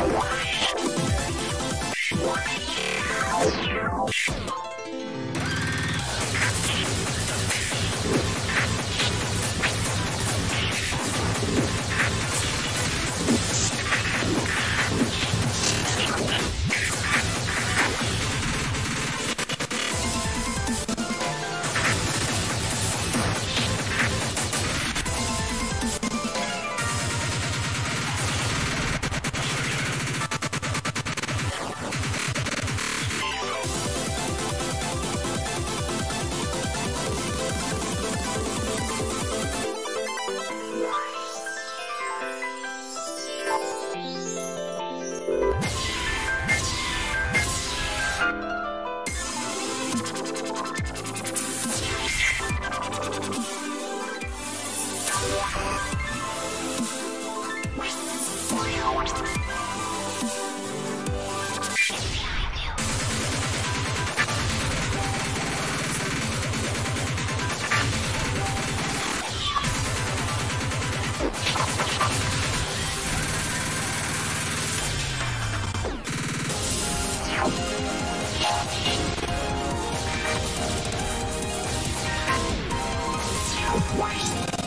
Wow. Wow.